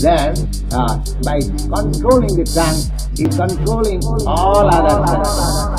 Then, uh, by controlling the tongue, is controlling all other senses.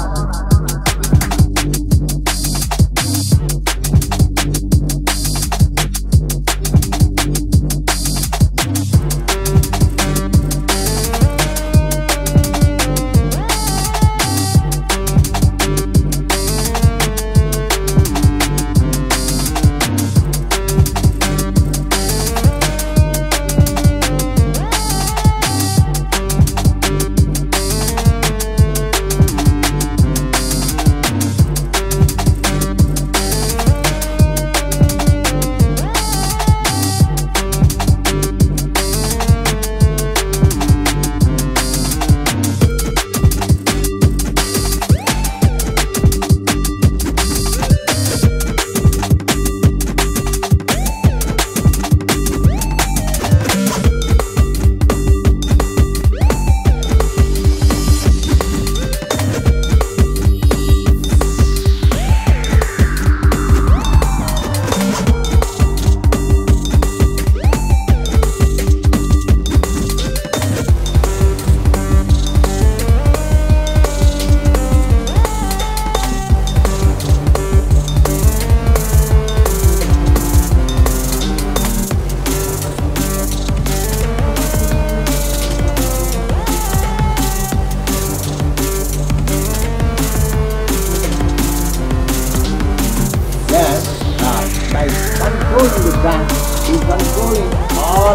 Controlling the tongue, is